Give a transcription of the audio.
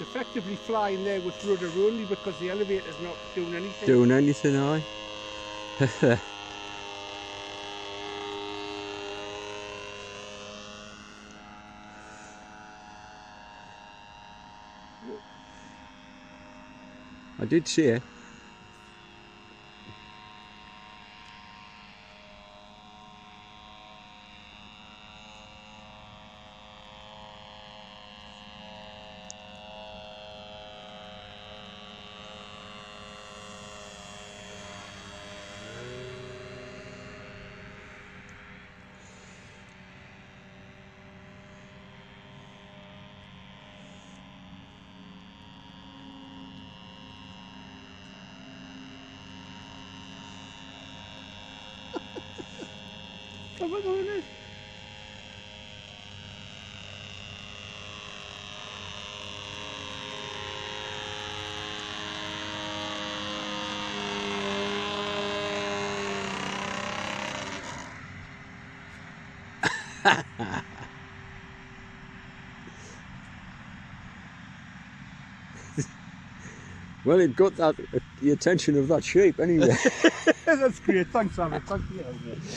effectively flying there with rudder only because the elevator's not doing anything. Doing anything, aye. I did see it. On, come on. Well, it got that the attention of that sheep anyway. That's great. Thanks, Amit. Thank you.